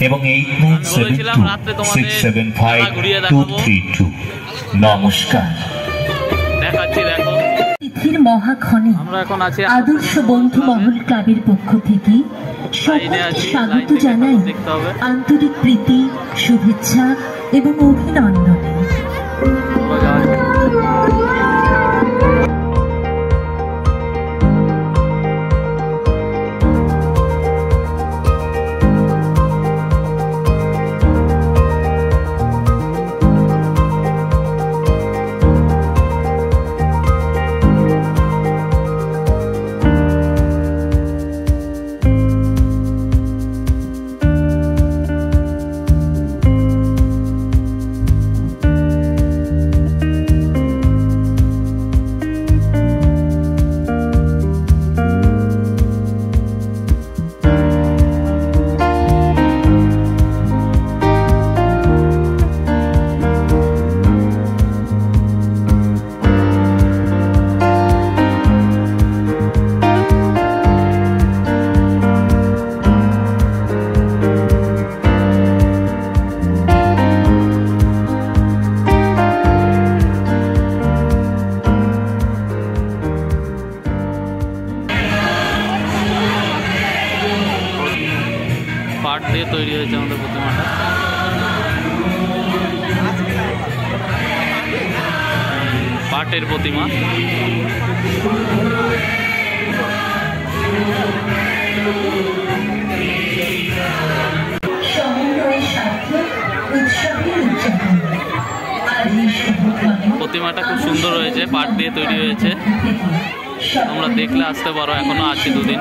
এবং eight nine seven two six seven five two three two নমস্কার তিথির মহাক্ষণে আমরা এখন আছি আদর্শ বন্ধু মহল ক্লাবের পক্ষ থেকে সকলকে স্বাগত জানাই আন্তরিক প্রীতি শুভেচ্ছা এবং অভিনন্দন। প্রতিমাটা খুব সুন্দর হয়েছে, পাট দিয়ে তৈরি হয়েছে। তোমরা দেখলে আসতে পারো, এখনও আছি দুদিন।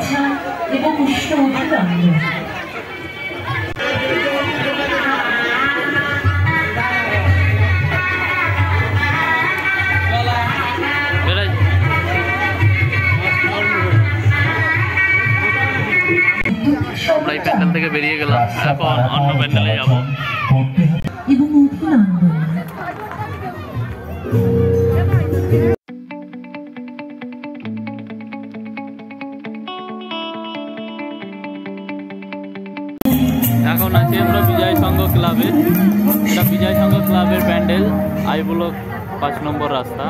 আমরা এই প্যান্ডেল থেকে বেরিয়ে গেলাম। এখন অন্য প্যান্ডেলে যাব। এবং এখন আছি আমরা বিজয় সংঘ ক্লাবে। এটা বিজয় সংঘ ক্লাবের প্যান্ডেল আই ব্লক পাঁচ নম্বর রাস্তা।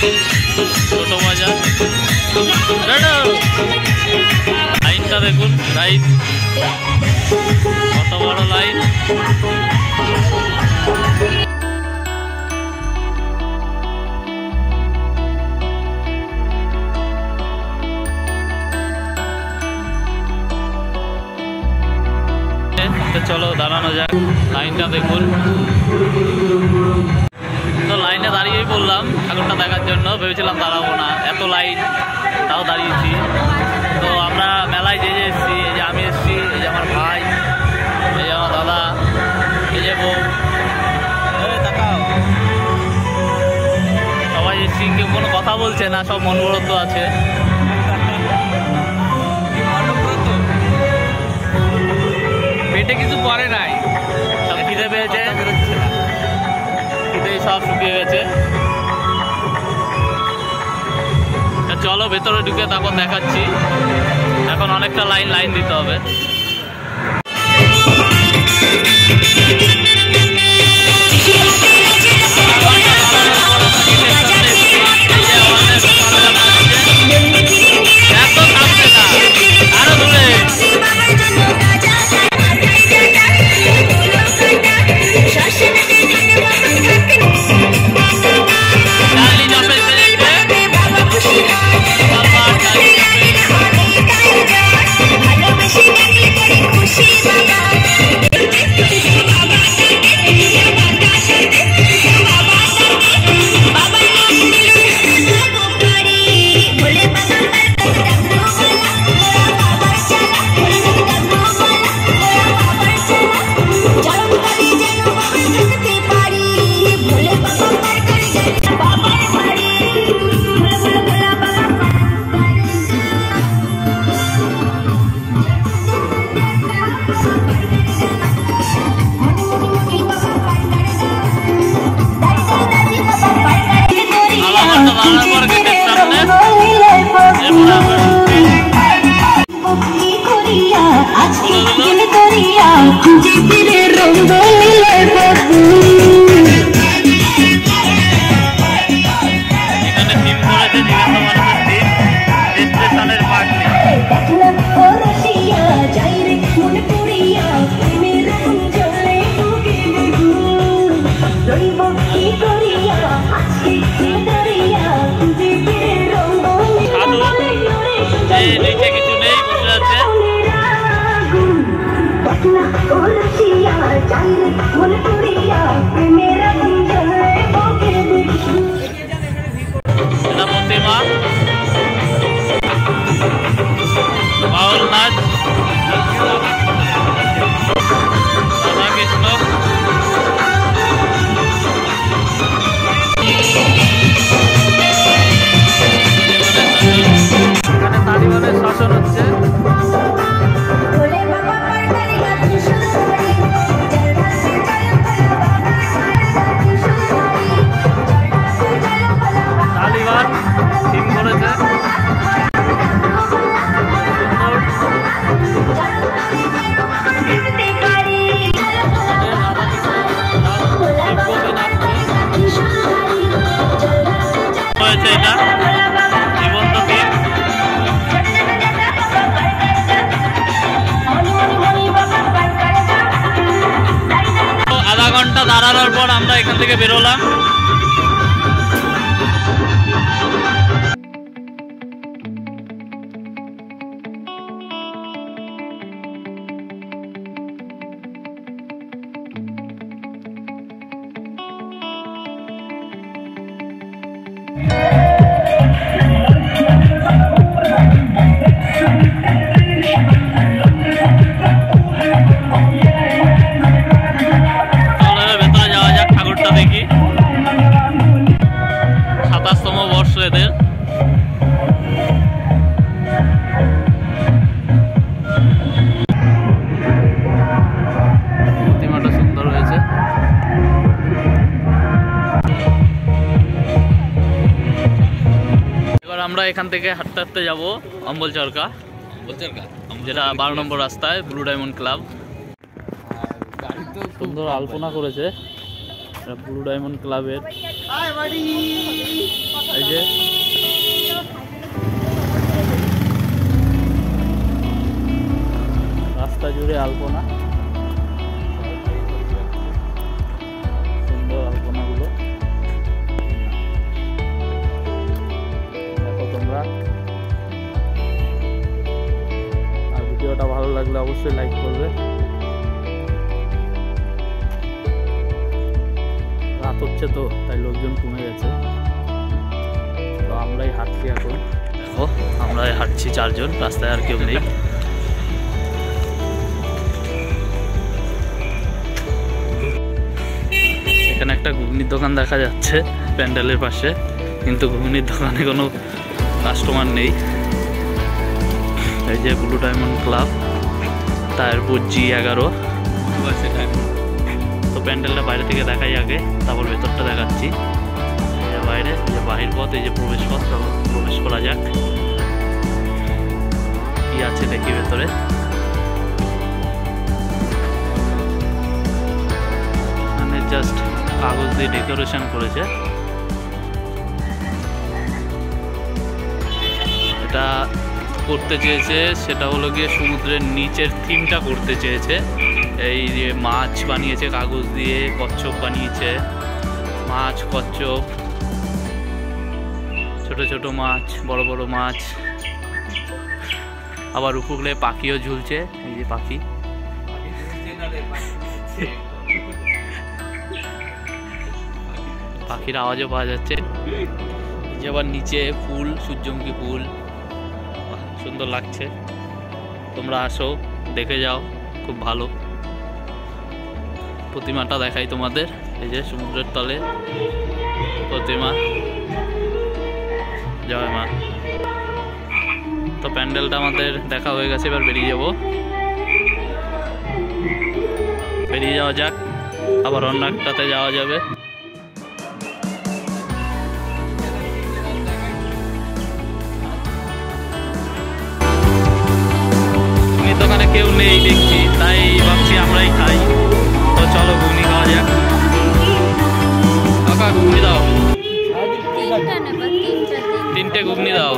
ছোট বাজার লাইনটা দেখুন লাইন কত বড় লাইন চলো দাঁড়ানো যাক লাইনটা দেখুন তো লাইনে দাঁড়িয়েই বললাম, ঠাকুরটা দেখার জন্য। ভেবেছিলাম দাঁড়াবো না। এত লাইন, তাও দাঁড়িয়েছি। তো আমরা মেলায় যে যে এসেছি, এই যে আমি এসেছি, এই যে আমার ভাই, এই যে আমার দাদা, এই যে বউ। সবাই এসেছি, কেউ কোনো কথা বলছে না, সব মনবরত্ব আছে। পেটে কিছু পরে নাই। সব শুকিয়ে গেছে। চলো ভেতরে ঢুকে তারপর দেখাচ্ছি। এখন অনেকটা লাইন লাইন দিতে হবে। এটা প্রতিমা বাউল নাচ রাধা কৃষ্ণ এখানে তালিবানের শাসন হচ্ছে আমরা এখান থেকে হাঁটতে হাঁটতে যাব অম্বল চরকা যেটা বারো নম্বর রাস্তায় ব্লু ডায়মন্ড ক্লাব সুন্দর আলপনা করেছে। ব্লু ডায়মন্ড ক্লাবের এই যে। রাস্তা জুড়ে আলপনা। লাগলে অবশ্যই লাইক করবে। রাত হচ্ছে তো, তাই লোকজন কমে গেছে। তো আমরাই হাঁটছি এখন। দেখো, আমরাই হাঁটছি চারজন, রাস্তায় আর কেউ নেই। এখানে একটা ঘুগনির দোকান দেখা যাচ্ছে, প্যান্ডেলের পাশে। কিন্তু ঘুগনির দোকানে কোনো কাস্টমার নেই। এই যে ব্লু ডায়মন্ড ক্লাব। তারপর জি এগারো। তো প্যান্ডেলটা বাইরে থেকে দেখাই আগে, তারপর ভেতরটা দেখাচ্ছি। বাইরে যে বাহির পথ, এই যে প্রবেশ পথ, চলো প্রবেশ করা যাক। কি আছে দেখি ভেতরে। মানে জাস্ট কাগজ দিয়ে ডেকোরেশন করেছে। এটা করতে চেয়েছে, সেটা হলো গিয়ে সমুদ্রের নিচের থিমটা করতে চেয়েছে। এই যে মাছ বানিয়েছে, কাগজ দিয়ে কচ্ছপ বানিয়েছে। মাছ, কচ্ছপ, ছোট ছোট মাছ, বড় বড় মাছ। আবার উপকূলে পাখিও ঝুলছে, এই যে পাখি। পাখির আওয়াজও পাওয়া যাচ্ছে। যে আবার নিচে ফুল, সূর্যমুখী ফুল। সুন্দর লাগছে। তোমরা আসো, দেখে যাও, খুব ভালো। প্রতিমাটা দেখাই তোমাদের। এই যে সমুদ্রের তলে প্রতিমা। জয় মা। তো প্যান্ডেলটা আমাদের দেখা হয়ে গেছে, এবার বেরিয়ে যাব। বেরিয়ে যাওয়া যাক, আবার অন্য একটাতে যাওয়া যাবে। কেউ নেই দেখছি তাই ভাবছি আমরাই খাই। তো চলো ঘুগনি খাওয়া যাক। কাকা ঘুগনি দাও। তিনটা নেবা তিনটা তিনটা তিনটে ঘুগনি দাও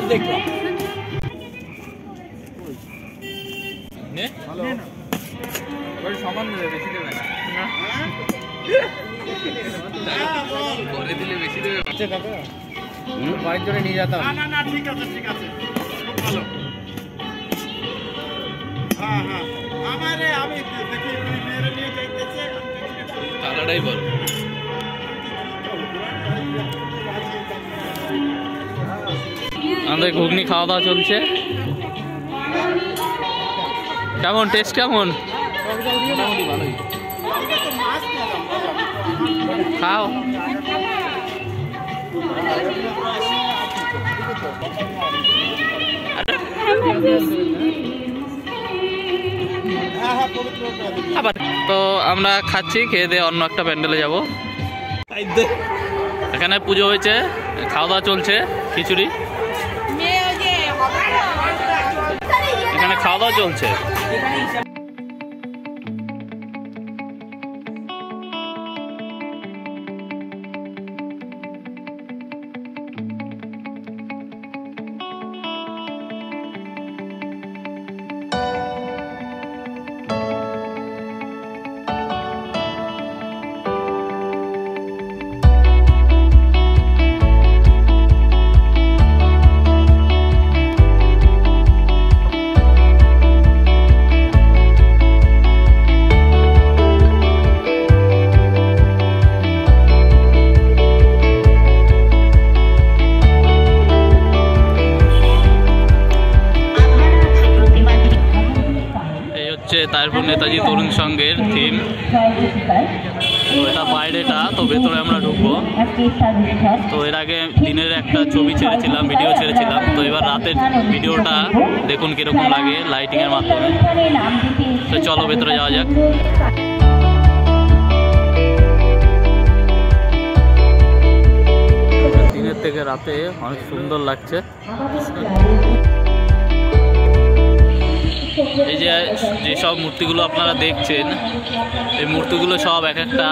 নে? বাড়ির জন্য নিয়ে যেতাম। বল। আমাদের ঘুগনি খাওয়া দাওয়া চলছে। কেমন টেস্ট কেমন? খাও। আবার তো আমরা খাচ্ছি, খেয়ে দিয়ে অন্য একটা প্যান্ডেলে যাব। এখানে পুজো হয়েছে, খাওয়া দাওয়া চলছে, খিচুড়ি। এখানে খাওয়া দাওয়া চলছে। তারপর নেতাজি তরুণ সংঘের থিম এটা বাইরেটা, তো ভেতরে আমরা ঢুকবো। তো এর আগে দিনের একটা ছবি ছেড়েছিলাম ভিডিও ছেড়েছিলাম। তো এবার রাতের ভিডিওটা দেখুন কীরকম লাগে লাইটিংয়ের মাধ্যমে। তো চলো ভেতরে যাওয়া যাক। দিনের থেকে রাতে অনেক সুন্দর লাগছে। এই যে যেসব মূর্তিগুলো আপনারা দেখছেন, এই মূর্তিগুলো সব এক একটা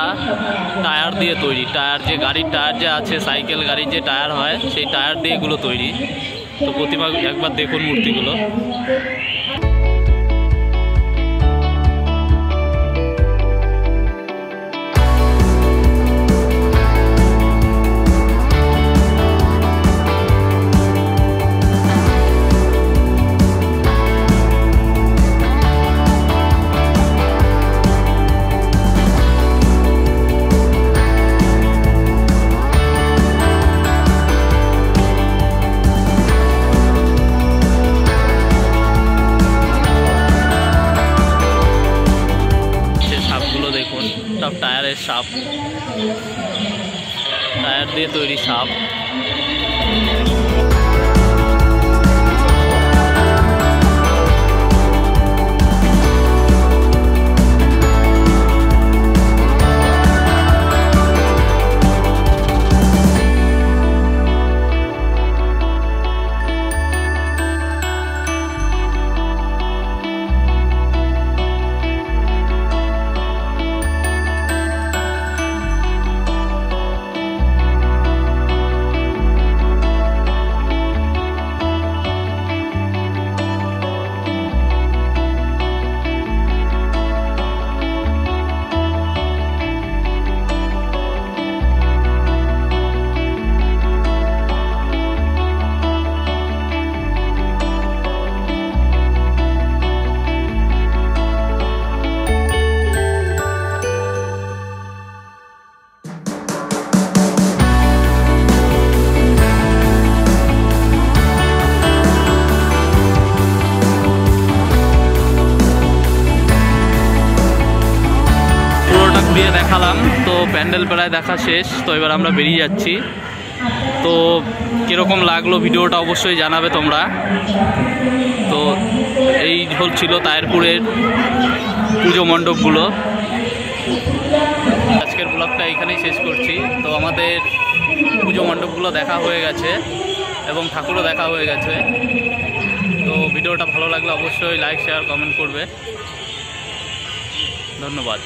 টায়ার দিয়ে তৈরি। টায়ার যে গাড়ির টায়ার যে আছে, সাইকেল গাড়ির যে টায়ার হয়, সেই টায়ার দিয়ে এগুলো তৈরি। তো প্রতিমা একবার দেখুন মূর্তিগুলো। ঘুরিয়ে দেখালাম। তো প্যান্ডেল প্রায় দেখা শেষ, তো এবার আমরা বেরিয়ে যাচ্ছি। তো কীরকম লাগল ভিডিওটা অবশ্যই জানাবে তোমরা। তো এই ছিল তায়েরপুরের পুজো মণ্ডপগুলো। আজকের ব্লগটা এখানেই শেষ করছি। তো আমাদের পুজো মণ্ডপগুলো দেখা হয়ে গেছে এবং ঠাকুরও দেখা হয়ে গেছে। তো ভিডিওটা ভালো লাগলে অবশ্যই লাইক শেয়ার কমেন্ট করবে। ধন্যবাদ।